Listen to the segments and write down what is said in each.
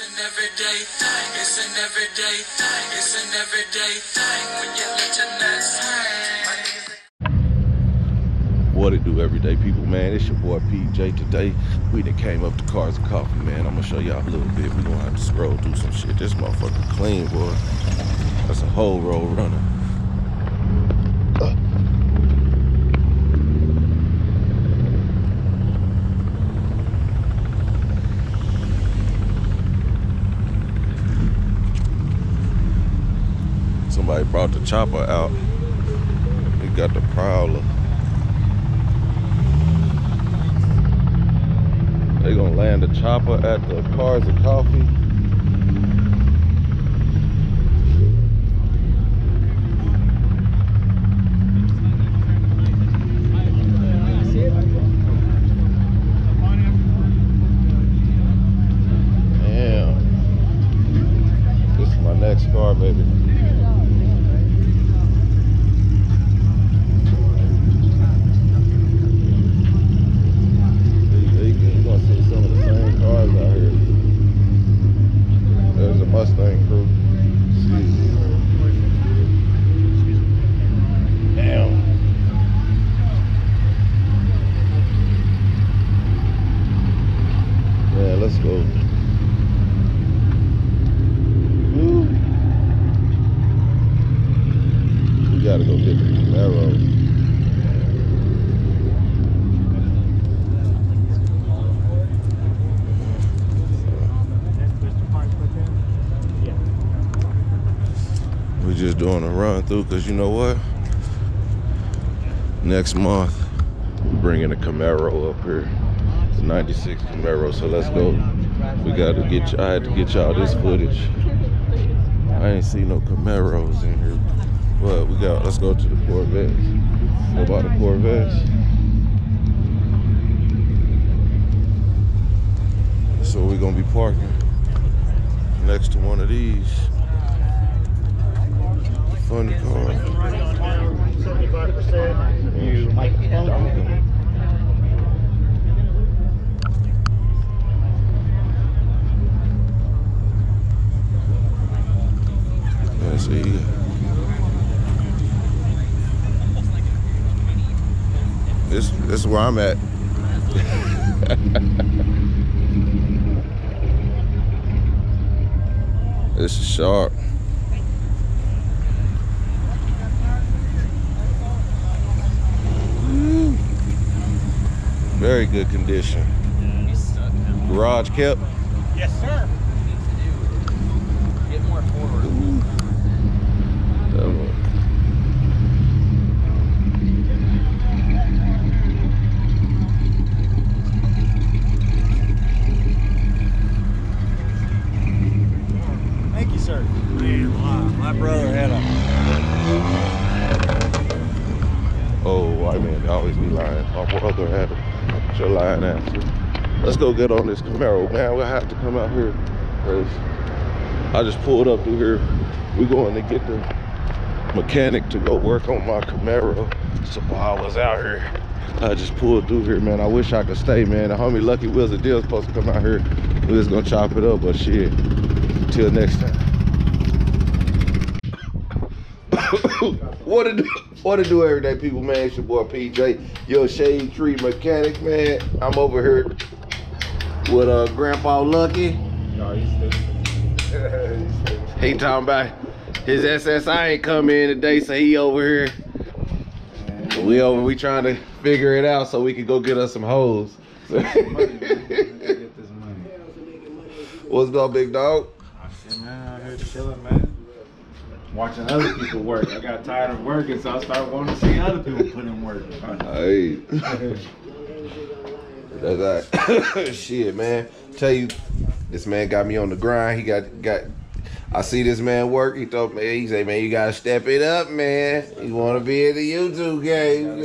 It's an everyday thing. It's an everyday thing. It's an everyday thing when you let your nuts hang. What it do, everyday people, man? It's your boy PJ. Today, we done came up to Cars and Coffee, man. I'm gonna show y'all a little bit. We gonna have to scroll through some shit. This motherfucker clean, boy. That's a whole road runner. Somebody brought the chopper out. He got the prowler. They gonna land the chopper at the cars and coffee. Damn. This is my next car, baby. You you gonna see some of the same cars out here. There's a Mustang crew. Damn. Yeah, let's go. We gotta go get the Camaro. We just doing a run through because you know what? Next month, we're bringing a Camaro up here, the 96 Camaro. So let's go. We got to get. I had to get y'all this footage. I ain't see no Camaros in here, but we got. Let's go to the Corvettes. Go by the Corvettes. So we're gonna be parking next to one of these. Funny car. Seventy-five percent. You microphone. Yeah, see. This this is where I'm at. this is sharp. Woo. Very good condition. Garage kept. Yes, sir. Get more forward. That one. Thank you, sir. Man, my, my brother had a. Oh, white man always be lying. My brother had a your lying. Let's go get on this Camaro, man. We'll have to come out here. I just pulled up through here. We going to get the mechanic to go work on my Camaro. So while I was out here, I just pulled through here, man. I wish I could stay, man. The homie Lucky Wheels of Deal supposed to come out here. We just gonna chop it up, but shit. Till next time. what to do? What to do, everyday people, man? It's your boy PJ, your shade tree mechanic, man. I'm over here with uh Grandpa Lucky. He talking about his SSI ain't come in today, so he over here. We over, we trying to figure it out so we can go get us some hoes. What's up, big dog? Man, out here chilling, man. Watching other people work. I got tired of working, so I started wanting to see other people put in work. Hey. That's that. Shit, man. Tell you, this man got me on the grind. He got got. I see this man work. He told me, he said, man, you gotta step it up, man. You wanna be in the YouTube game.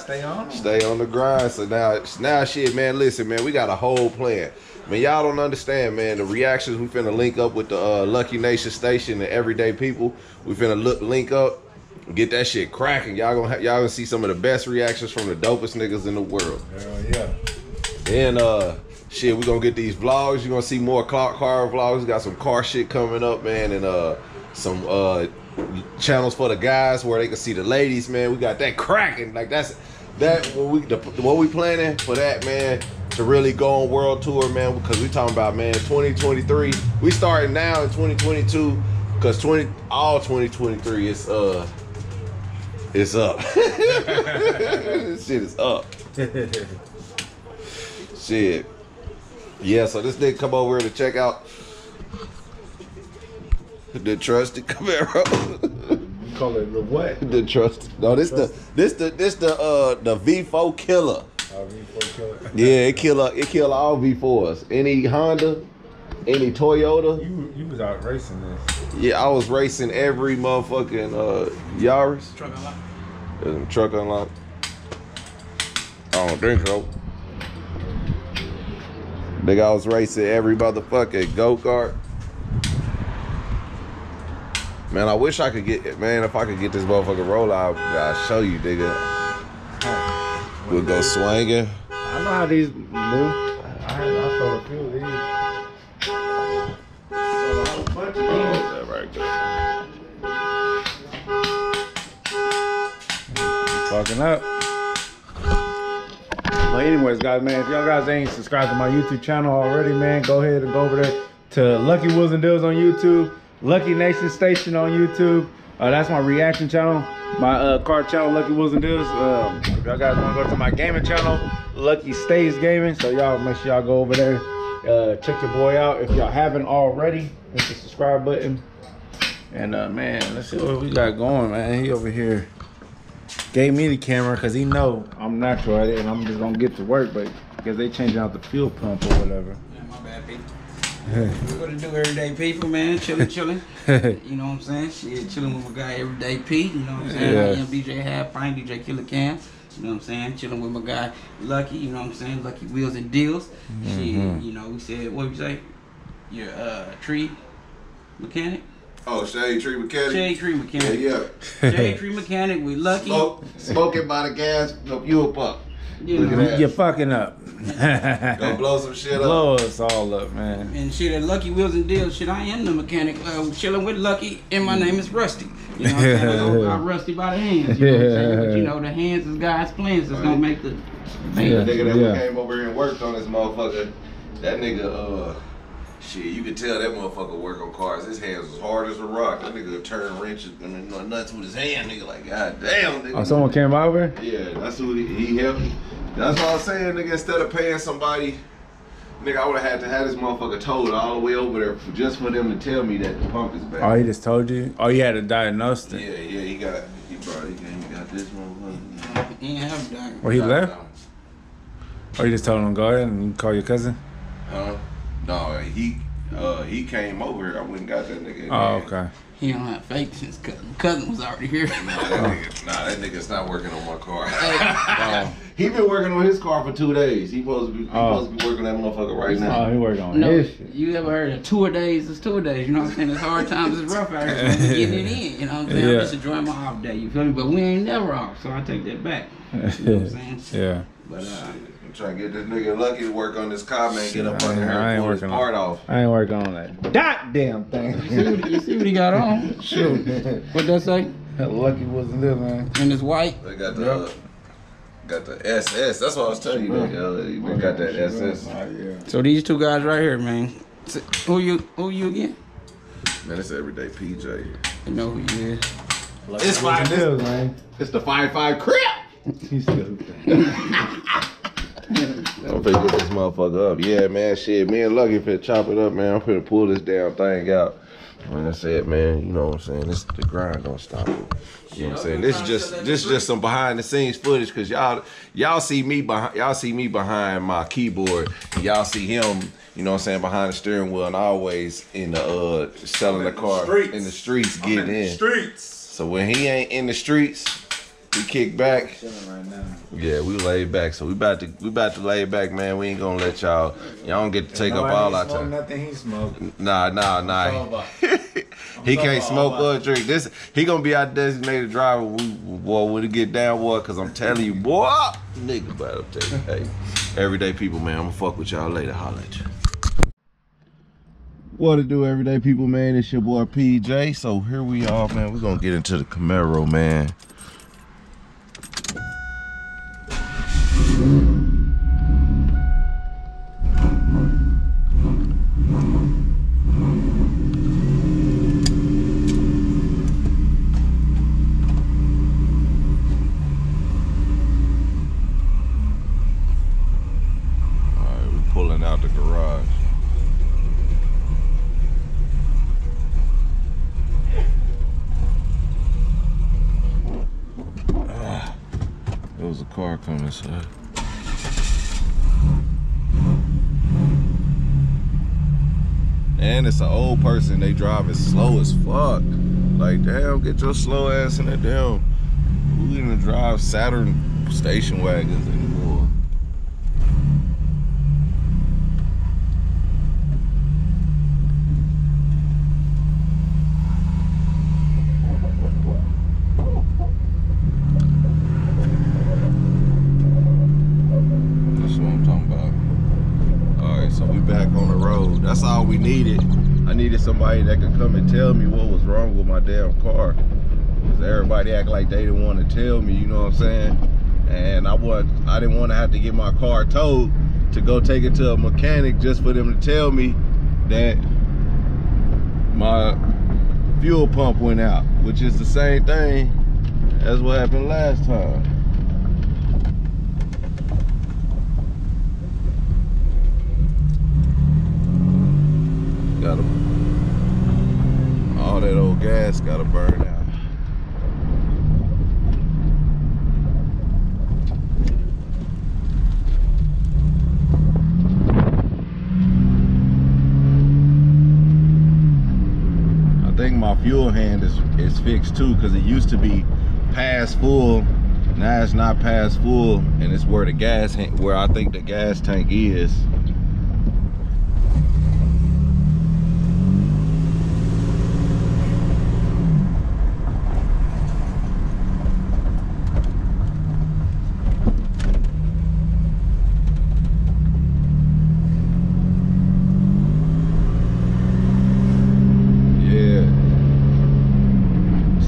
Stay on. Stay on the grind. So now, now, shit, man. Listen, man, we got a whole plan. Man, y'all don't understand, man. The reactions we finna link up with the uh, Lucky Nation station and everyday people. We finna look link up, get that shit cracking. Y'all gonna ha- y'all gonna see some of the best reactions from the dopest niggas in the world. Hell yeah. Then uh shit, we gonna get these vlogs. You're gonna see more car, car vlogs. We got some car shit coming up, man, and uh some uh channels for the guys where they can see the ladies, man. We got that cracking. Like that's that what we the, what we planning for that, man. To really go on world tour, man, because we talking about man 2023. We starting now in 2022, because 20 all 2023 is uh it's up. this shit is up. Shit. Yeah, so this nigga come over here to check out the trusted Camaro. You call it the what? the trusted. No, this the this the this the uh the V4 killer. Uh, V4 killer. Yeah, it kill uh, it kill all V4s. Any Honda, any Toyota. You you was out racing this. Yeah, I was racing every motherfucking uh Yaris. Truck a lot. Um, truck unlocked. I don't think so. Nigga, I was racing every motherfucking go kart. Man, I wish I could get it, man. If I could get this motherfucking roll out, I'll show you, nigga. We'll go swinging. I know how these do. I heard I saw a few of these. Right. Fucking up. But anyways, guys, man, if y'all guys ain't subscribed to my YouTube channel already, man, go ahead and go over there to Lucky Wheels and Deals on YouTube, Lucky Nation Station on YouTube. Uh, that's my reaction channel, my uh, car channel, Lucky and Deals. Um, if y'all guys want to go to my gaming channel, Lucky Stays Gaming, so y'all make sure y'all go over there, uh, check your boy out. If y'all haven't already, hit the subscribe button. And uh, man, let's see what we got going, man. He over here gave me the camera because he know I'm natural at it and I'm just gonna get to work, but because they changing out the fuel pump or whatever. Yeah, my bad, people. We're gonna do everyday people, man. Chilling, chilling. You know what I'm saying? Shit, chilling with my guy Everyday Pete. You know what I'm saying? Yeah. I am DJ Half Pint, DJ Killer Cam. You know what I'm saying? Chilling with my guy Lucky. You know what I'm saying? Lucky Wheels and Deals. Shit, you know we said what we say? Your uh tree mechanic. Oh, Shade Tree Mechanic. Shade tree Yeah, mechanic. yeah. Shade tree mechanic. We Lucky. Smoke, smoking by the gas, the fuel pump. You Look at know. that. You're fucking up. Gonna blow some shit up. Blow us all up, man. And shit at Lucky Wheels and Deals, shit, I am the mechanic. Uh, chilling with Lucky, and my name is Rusty. You know what I'm saying? I go- I'm Rusty by the hands. You know what I'm saying? But you know, the hands is God's plans that's gonna make the The thing. Yeah. nigga that came over here and worked on this motherfucker, that nigga, uh, shit, you could tell that motherfucker work on cars. His hands was hard as a rock. That nigga turn wrenches and then nuts with his hand. Nigga, like, god damn, nigga. Oh, someone came over? Yeah, that's who he, he helped. That's what I'm saying, nigga. Instead of paying somebody, nigga, I would have had to have this motherfucker towed all the way over there for, just for them to tell me that the pump is bad. Oh, he just told you? Oh, you had to diagnose yeah, it. yeah, he got, he brought, he got, this motherfucker. He ain't have that. Or he left? Or you just told him go ahead and you call your cousin? Huh? No, he uh he came over here. I went and got that nigga. Oh, okay. He don't have faith since cousin. Cousin was already here. Nah, that nigga, nah, that nigga's not working on my car. Oh, he been working on his car for two days. He supposed to be, he Oh. supposed to be working that motherfucker right now. oh now. he working on no, his shit. you ever heard of tour days? It's tour days. You know what I'm saying? It's hard times. It's rough out here. So I'm getting it in. You know what I'm saying? Yeah. I'm just enjoying my off day. You feel me? But we ain't never off, so I take that back. You know what I'm saying? yeah. But uh, I'm trying to get this nigga lucky to work on this car, man. Get up I under ain't- here I ain't and pull his working on- part off. I ain't working on that goddamn you see, what, thing. you see what he got on? Shoot. What does that say? Lucky wasn't there, man. And it's white. They got the uh, got the SS. That's what I was telling you. Nigga. He got that SS. Oh, yeah. So these two guys right here, man. Who you? Who you again? Man, it's everyday PJ. You know who you is. It's fine. Deals, man. It's the five five crib. He's stupid. I'm finna get this motherfucker up. Yeah, man, shit. Me and Lucky finna chop it up, man. I'm finna pull this damn thing out. Like I said, man, you know what I'm saying? This the grind don't stop it. You know what I'm saying? This is just this is just some behind the scenes footage cause y'all y'all see me behind y'all see me behind my keyboard y'all see him, you know what I'm saying, behind the steering wheel and always in the uh selling the car in the streets getting in. Streets. So when he ain't in the streets, we kick back. right. Yeah, we laid back. So we about to we about to lay back, man. We ain't gonna let y'all y'all don't get to take up all our time. Nothing he smoked. Nah, nah, nah. he can't smoke or drink. This he gonna be our designated driver. We boy when it get down, boy, cause I'm telling you, boy, nigga, but I'm telling you, hey, Everyday people, man. I'm gonna fuck with y'all later. Holla at you. What to do, everyday people, man? It's your boy PJ. So here we are, man. We're gonna get into the Camaro, man. All right, we're pulling out the garage. There was a car coming, so. And it's an old person, they driving slow as fuck. Like, damn, get your slow ass in the damn. Who even drive Saturn station wagons anymore? That's what I'm talking about. All right, so we back on the road. That's all we needed. I needed somebody that could come and tell me what was wrong with my damn car. Cause everybody act like they didn't want to tell me, you know what I'm saying? And I was, I didn't want to have to get my car towed to go take it to a mechanic just for them to tell me that my fuel pump went out, which is the same thing as what happened last time. Gotta all that old gas gotta burn out. I think my fuel hand is is fixed too because it used to be past full. Now it's not past full, and it's where the gas where I think the gas tank is. Yeah.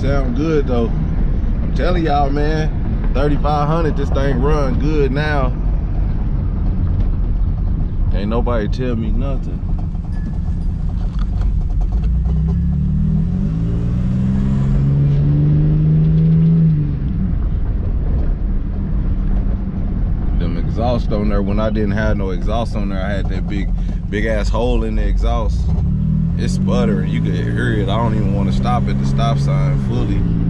Sound good though. I'm telling y'all, man. 3500 this thing run good now. Ain't nobody tell me nothing. Them exhaust on there when I didn't have no exhaust on there, I had that big big ass hole in the exhaust it's sputtering. You could hear it. I don't even want to stop at the stop sign fully.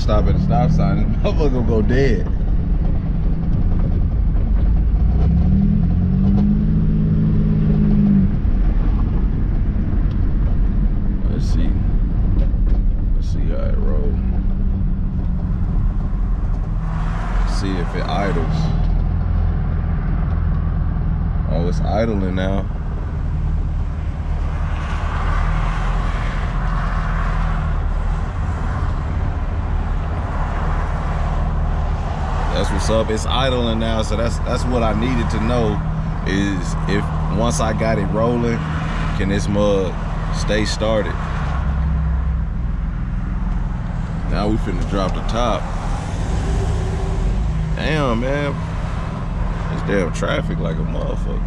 Stop at the stop sign, this motherfucker gonna go dead. Let's see. Let's see how it rolls. See if it idles. Oh, it's idling now. What's up. It's idling now, so that's that's what I needed to know is if once I got it rolling, can this mug stay started? Now we finna drop the top. Damn, man. This damn traffic like a motherfucker.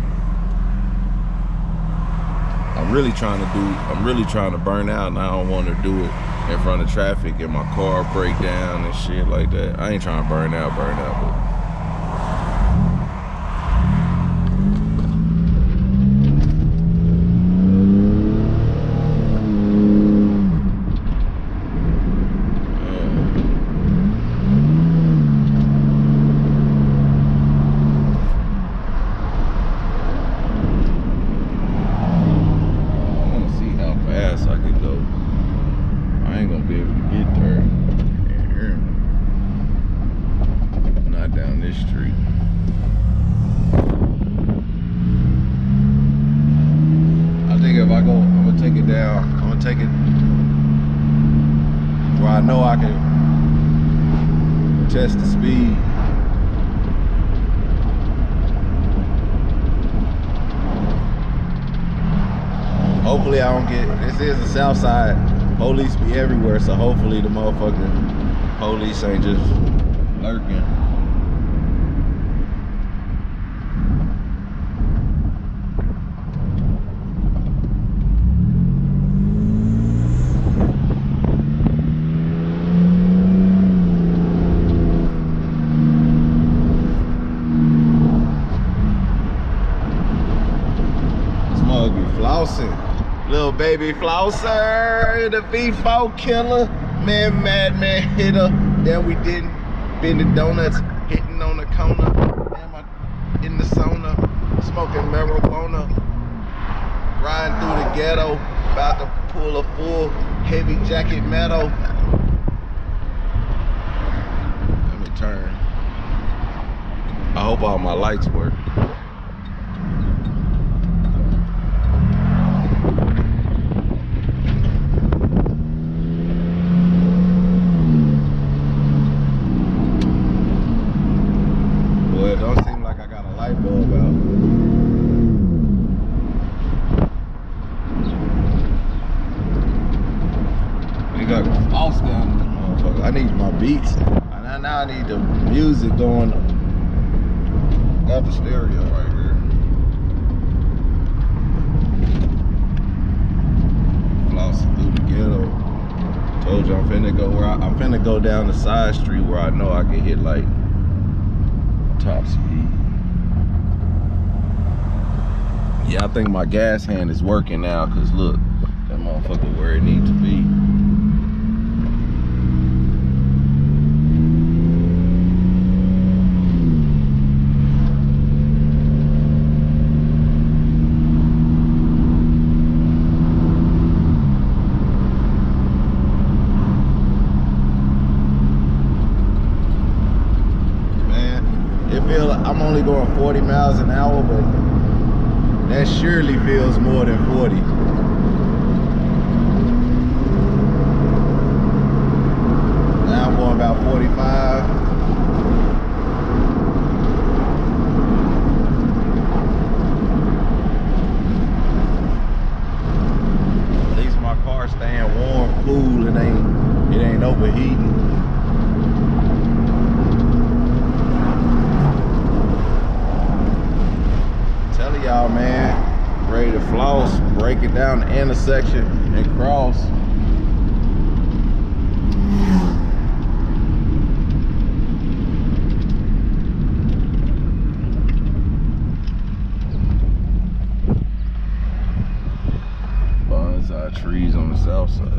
I'm really trying to do, I'm really trying to burn out and I don't want to do it in front of traffic and my car break down and shit like that. I ain't trying to burn out, burn out, but I want to see how fast I can go. I ain't gonna be able to get there. in here. Not down this street. I think if I go, I'm gonna take it down. I'm gonna take it where I know I can test the speed. hopefully I don't get. This is the South Side. Police be everywhere, so hopefully the motherfucking police ain't just lurking. This mug be flossing. Little baby flosser, the V4 killer, man, madman hitter. Then we didn't bend the donuts, hitting on the corner. Damn, I in the sauna, smoking marijuana. Riding through the ghetto, about to pull a full heavy jacket metal. Let me turn. I hope all my lights work. Boy, it don't seem like I got a light bulb out. You got false down there, motherfucker. I need my beats. And I- now I need the music going. Got the stereo right here. Flossing through the ghetto. Told you I'm finna go where I, I'm finna go down the side street where I know I can hit like top speed. Yeah, I think my gas hand is working now because look, that motherfucker where it needs to be. Man, it feel like I'm only going 40 miles an hour, but that surely feels more than 40. Now I'm going about 45. At least my car staying warm, cool, it ain't it ain't overheating. Tell y'all, man, ready to floss, break it down the intersection and cross. Bonsai trees on the south side.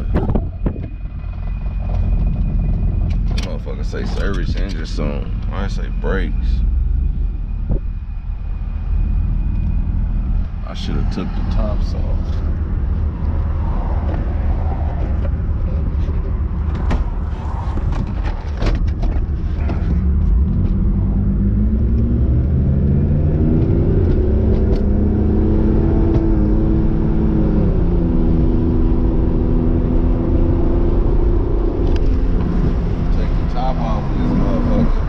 Motherfucker say service engine soon. I say brakes. I should have took the tops off. Take the top off of this motherfucker.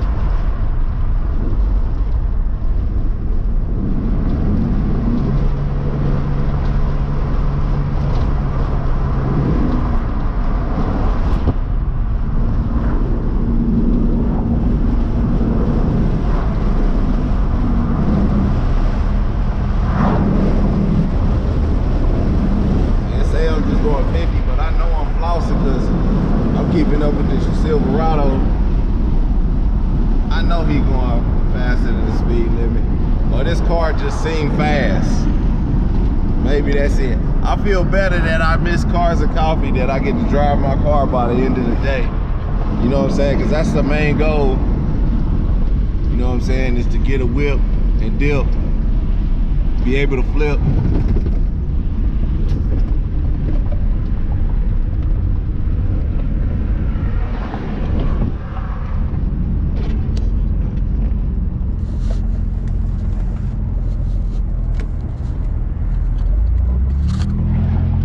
They say I'm just going 50, but I know I'm flossing because I'm keeping up with this Silverado. I know he going faster than the speed limit, but this car just seemed fast. Maybe that's it. I feel better that I miss cars and coffee that I get to drive my car by the end of the day. You know what I'm saying? Because that's the main goal. You know what I'm saying? Is to get a whip and dip, be able to flip.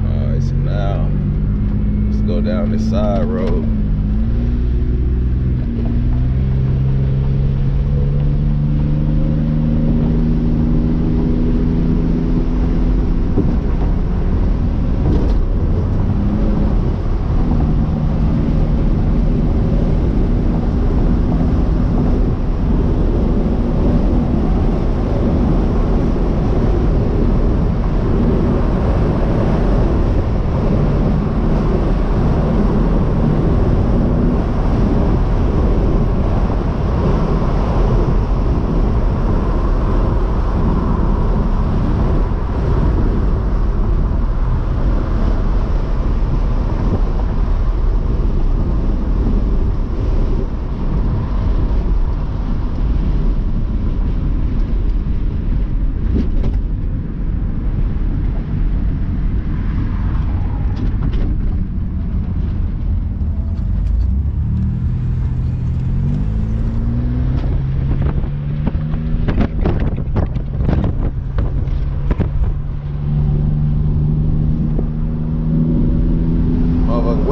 Alright, so now let's go down this side road.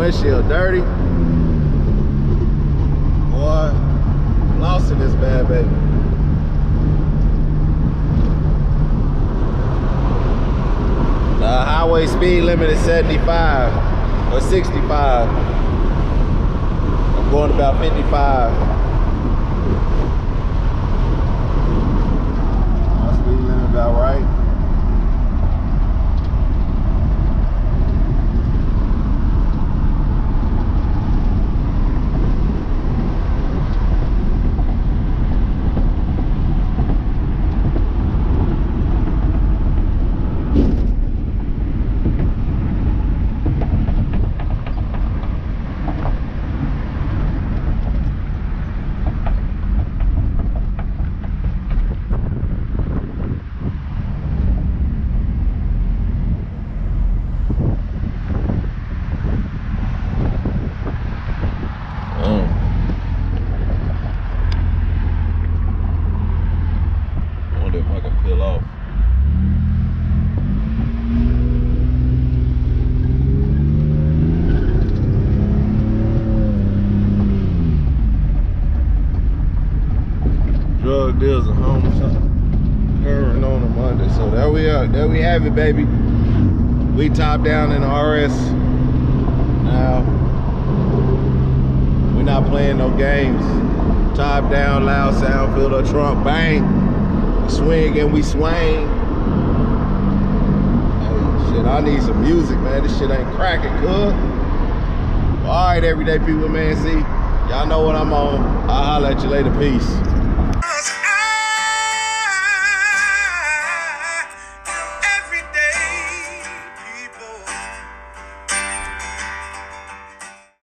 Windshield dirty. Boy, flossing this bad baby. The highway speed limit is 75 or 65. I'm going about 55. My speed limit about right. Oh. I wonder if I can peel off. Drug deals and on a Monday. So there we are. There we have it, baby. We top down in the RS. Now, we're not playing no games. Top down, loud sound, feel the trunk bang. Swing and we swing. Hey, shit, I need some music, man. This shit ain't cracking, good. All right, everyday people, man. See, y'all know what I'm on. I'll holler at you later. Peace.